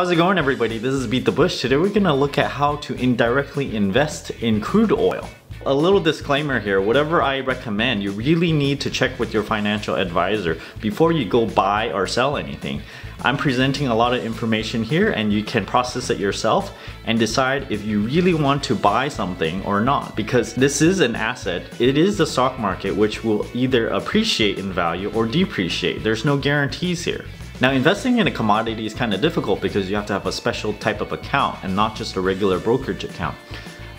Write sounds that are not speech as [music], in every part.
How's it going everybody? This is Beat the Bush. Today we're gonna look at how to indirectly invest in crude oil. A little disclaimer here, whatever I recommend, you really need to check with your financial advisor before you go buy or sell anything. I'm presenting a lot of information here and you can process it yourself and decide if you really want to buy something or not because this is an asset. It is the stock market which will either appreciate in value or depreciate. There's no guarantees here. Now investing in a commodity is kind of difficult because you have to have a special type of account and not just a regular brokerage account.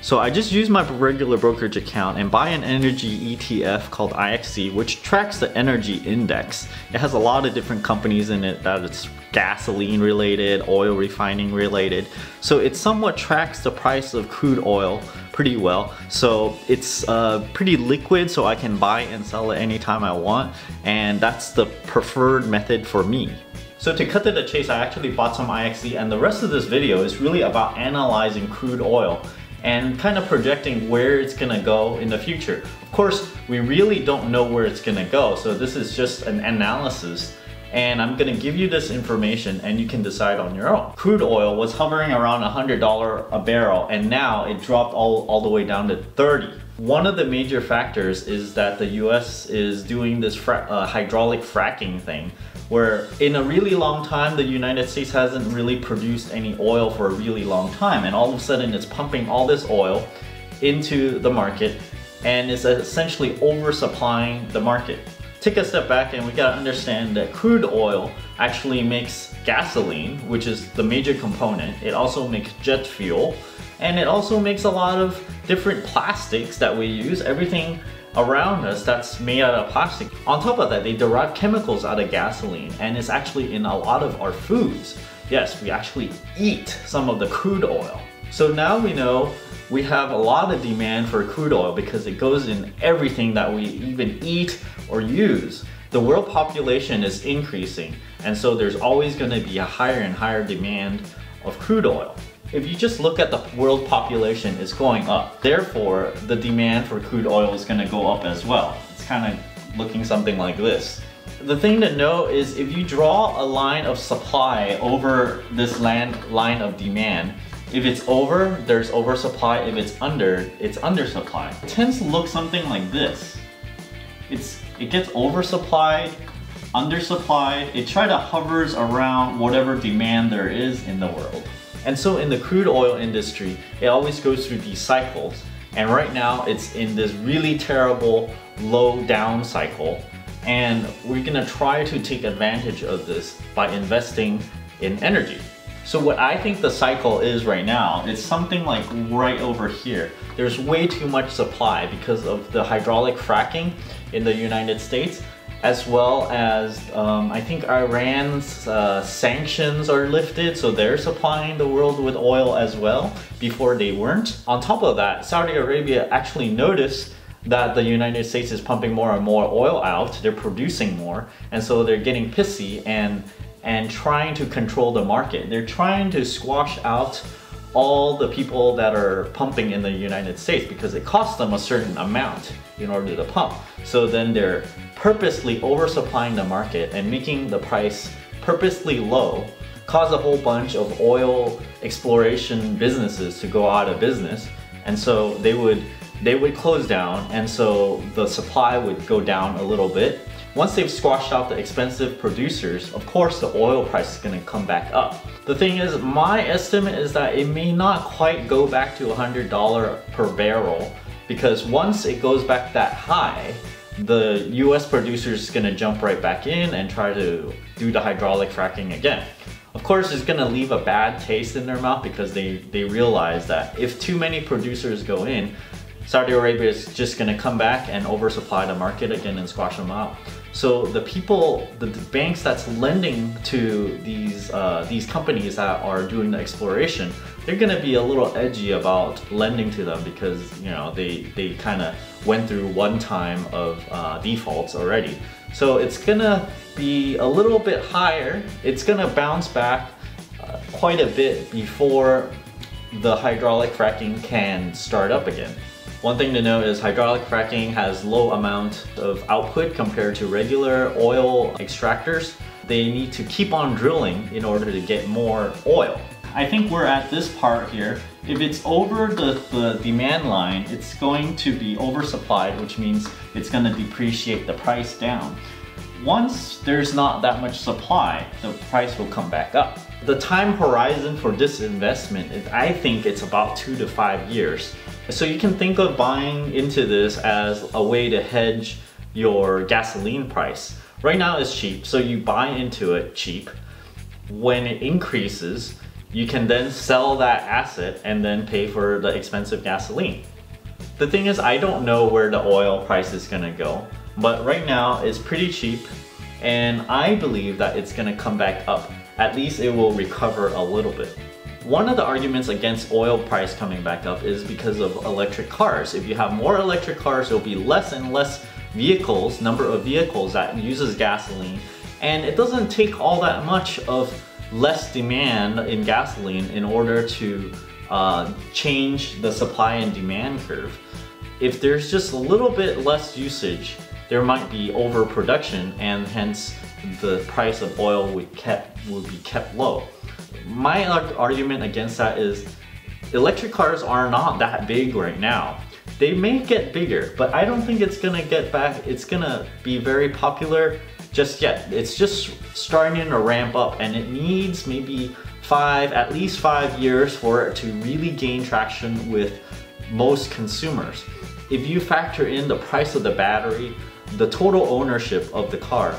So I just use my regular brokerage account and buy an energy ETF called IXC which tracks the energy index. It has a lot of different companies in it that it's gasoline related, oil refining related. So it somewhat tracks the price of crude oil pretty well. So it's uh, pretty liquid so I can buy and sell it anytime I want and that's the preferred method for me. So to cut to the chase, I actually bought some IXC and the rest of this video is really about analyzing crude oil and kind of projecting where it's gonna go in the future. Of course, we really don't know where it's gonna go, so this is just an analysis and I'm gonna give you this information and you can decide on your own. Crude oil was hovering around $100 a barrel and now it dropped all, all the way down to 30. One of the major factors is that the US is doing this uh, hydraulic fracking thing where in a really long time the United States hasn't really produced any oil for a really long time and all of a sudden it's pumping all this oil into the market and is essentially oversupplying the market. Take a step back and we gotta understand that crude oil actually makes gasoline, which is the major component. It also makes jet fuel and it also makes a lot of different plastics that we use. Everything around us that's made out of plastic. On top of that, they derive chemicals out of gasoline and it's actually in a lot of our foods. Yes, we actually eat some of the crude oil. So now we know we have a lot of demand for crude oil because it goes in everything that we even eat or use. The world population is increasing and so there's always going to be a higher and higher demand of crude oil. If you just look at the world population, it's going up. Therefore, the demand for crude oil is gonna go up as well. It's kind of looking something like this. The thing to know is if you draw a line of supply over this land line of demand, if it's over, there's oversupply. If it's under, it's undersupply. It tends to look something like this. It's It gets oversupplied, undersupplied. It try to hovers around whatever demand there is in the world. And so in the crude oil industry, it always goes through these cycles. And right now it's in this really terrible low down cycle. And we're gonna try to take advantage of this by investing in energy. So what I think the cycle is right now is something like right over here. There's way too much supply because of the hydraulic fracking in the United States as well as um, I think Iran's uh, sanctions are lifted, so they're supplying the world with oil as well. Before they weren't. On top of that, Saudi Arabia actually noticed that the United States is pumping more and more oil out, they're producing more, and so they're getting pissy and and trying to control the market. They're trying to squash out all the people that are pumping in the United States because it costs them a certain amount in order to pump. So then they're purposely oversupplying the market and making the price purposely low cause a whole bunch of oil exploration businesses to go out of business and so they would they would close down and so the supply would go down a little bit once they've squashed out the expensive producers, of course the oil price is gonna come back up. The thing is, my estimate is that it may not quite go back to $100 per barrel because once it goes back that high, the US producers is gonna jump right back in and try to do the hydraulic fracking again. Of course, it's gonna leave a bad taste in their mouth because they, they realize that if too many producers go in, Saudi Arabia is just gonna come back and oversupply the market again and squash them out. So the people, the, the banks that's lending to these uh, these companies that are doing the exploration, they're gonna be a little edgy about lending to them because you know they they kind of went through one time of uh, defaults already. So it's gonna be a little bit higher. It's gonna bounce back uh, quite a bit before the hydraulic fracking can start up again. One thing to note is hydraulic fracking has low amount of output compared to regular oil extractors. they need to keep on drilling in order to get more oil. I think we're at this part here. If it's over the, the demand line, it's going to be oversupplied, which means it's gonna depreciate the price down. Once there's not that much supply, the price will come back up. The time horizon for this investment, I think it's about two to five years. So you can think of buying into this as a way to hedge your gasoline price. Right now it's cheap, so you buy into it cheap. When it increases, you can then sell that asset and then pay for the expensive gasoline. The thing is, I don't know where the oil price is gonna go, but right now it's pretty cheap and I believe that it's gonna come back up. At least it will recover a little bit. One of the arguments against oil price coming back up is because of electric cars. If you have more electric cars, there'll be less and less vehicles, number of vehicles that uses gasoline, and it doesn't take all that much of less demand in gasoline in order to uh, change the supply and demand curve. If there's just a little bit less usage, there might be overproduction and hence the price of oil would, kept, would be kept low. My argument against that is electric cars are not that big right now. They may get bigger, but I don't think it's gonna get back, it's gonna be very popular just yet. It's just starting to ramp up and it needs maybe five, at least five years for it to really gain traction with most consumers. If you factor in the price of the battery, the total ownership of the car,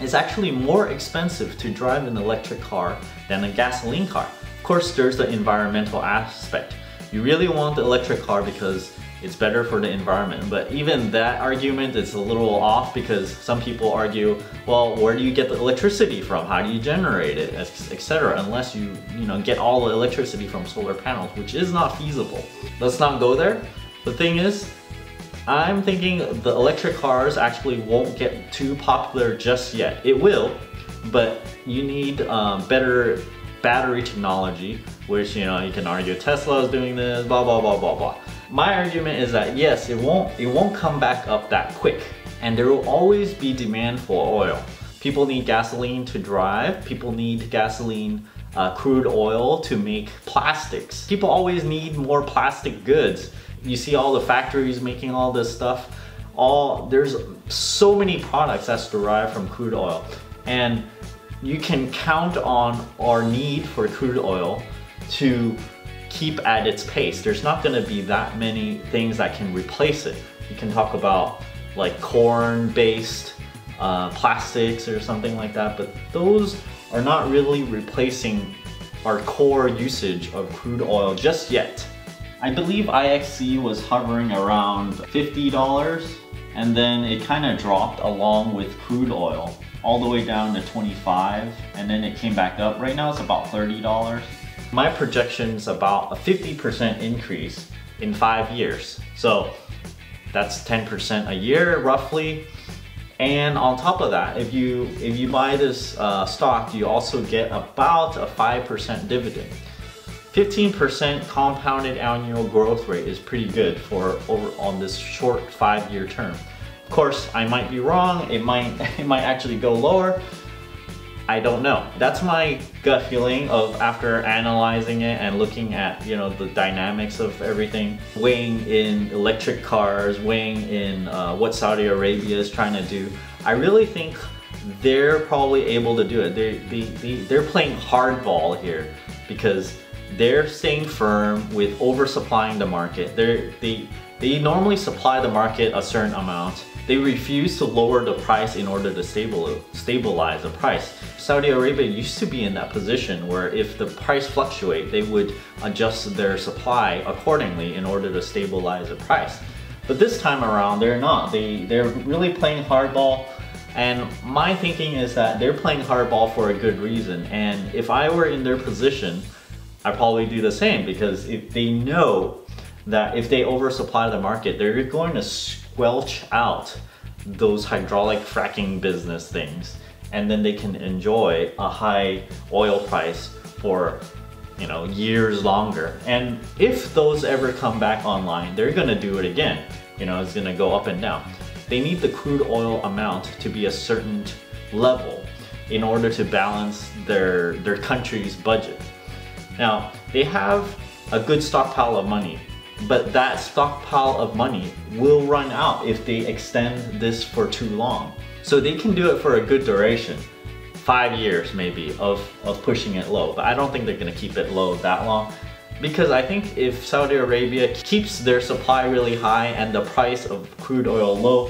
it's actually more expensive to drive an electric car than a gasoline car. Of course, there's the environmental aspect. You really want the electric car because it's better for the environment. But even that argument is a little off because some people argue, well, where do you get the electricity from? How do you generate it, etc. Unless you, you know, get all the electricity from solar panels, which is not feasible. Let's not go there. The thing is, I'm thinking the electric cars actually won't get too popular just yet. It will, but you need um, better battery technology, which you know you can argue Tesla is doing this, blah blah blah blah blah. My argument is that yes, it won't it won't come back up that quick, and there will always be demand for oil. People need gasoline to drive. People need gasoline, uh, crude oil to make plastics. People always need more plastic goods you see all the factories making all this stuff. All there's so many products that's derived from crude oil, and you can count on our need for crude oil to keep at its pace. There's not going to be that many things that can replace it. You can talk about like corn-based uh, plastics or something like that, but those are not really replacing our core usage of crude oil just yet. I believe IXC was hovering around $50 and then it kind of dropped along with crude oil all the way down to 25 and then it came back up. Right now it's about $30. My projection is about a 50% increase in five years. So that's 10% a year roughly. And on top of that, if you if you buy this uh, stock, you also get about a 5% dividend. 15% compounded annual growth rate is pretty good for over on this short five-year term. Of course, I might be wrong. It might [laughs] it might actually go lower. I don't know. That's my gut feeling of after analyzing it and looking at you know the dynamics of everything, weighing in electric cars, weighing in uh, what Saudi Arabia is trying to do. I really think they're probably able to do it. They, they, they, they're playing hardball here because they're staying firm with oversupplying the market. They're, they, they normally supply the market a certain amount. They refuse to lower the price in order to stable, stabilize the price. Saudi Arabia used to be in that position where if the price fluctuate, they would adjust their supply accordingly in order to stabilize the price. But this time around, they're not. They, they're really playing hardball. And my thinking is that they're playing hardball for a good reason. And if I were in their position, I probably do the same because if they know that if they oversupply the market, they're going to squelch out those hydraulic fracking business things and then they can enjoy a high oil price for you know years longer. And if those ever come back online they're gonna do it again. You know it's gonna go up and down. They need the crude oil amount to be a certain level in order to balance their, their country's budget. Now, they have a good stockpile of money, but that stockpile of money will run out if they extend this for too long. So they can do it for a good duration, five years maybe of, of pushing it low, but I don't think they're gonna keep it low that long because I think if Saudi Arabia keeps their supply really high and the price of crude oil low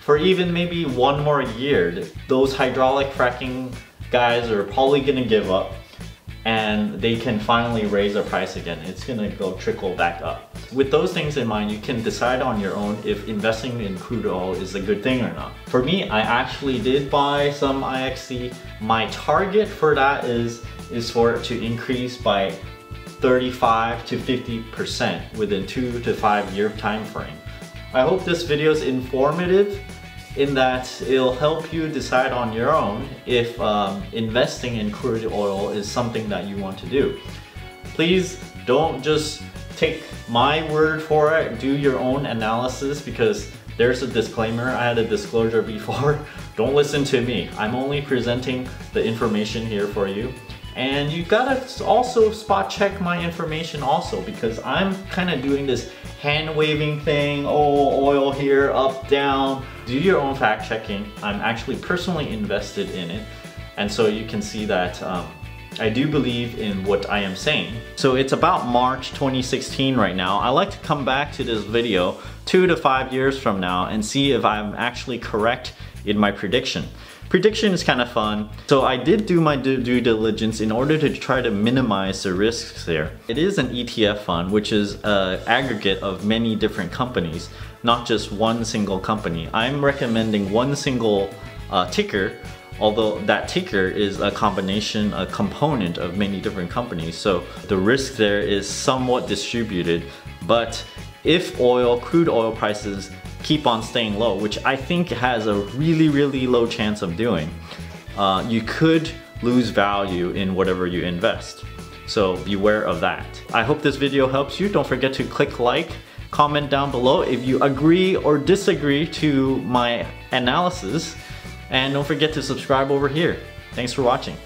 for even maybe one more year, those hydraulic fracking guys are probably gonna give up and they can finally raise their price again. It's gonna go trickle back up. With those things in mind, you can decide on your own if investing in crude oil is a good thing or not. For me, I actually did buy some IXC. My target for that is, is for it to increase by 35 to 50% within two to five year time frame. I hope this video is informative in that it'll help you decide on your own if um, investing in crude oil is something that you want to do. Please don't just take my word for it, do your own analysis because there's a disclaimer, I had a disclosure [laughs] before. Don't listen to me. I'm only presenting the information here for you. And you gotta also spot check my information also because I'm kind of doing this hand waving thing, oh, oil here, up, down. Do your own fact checking. I'm actually personally invested in it. And so you can see that um, I do believe in what I am saying. So it's about March 2016 right now. I like to come back to this video two to five years from now and see if I'm actually correct in my prediction. Prediction is kind of fun. So I did do my due diligence in order to try to minimize the risks there. It is an ETF fund, which is an aggregate of many different companies, not just one single company. I'm recommending one single uh, ticker although that ticker is a combination, a component of many different companies. So the risk there is somewhat distributed, but if oil, crude oil prices keep on staying low, which I think has a really, really low chance of doing, uh, you could lose value in whatever you invest. So beware of that. I hope this video helps you. Don't forget to click like, comment down below if you agree or disagree to my analysis, and don't forget to subscribe over here. Thanks for watching.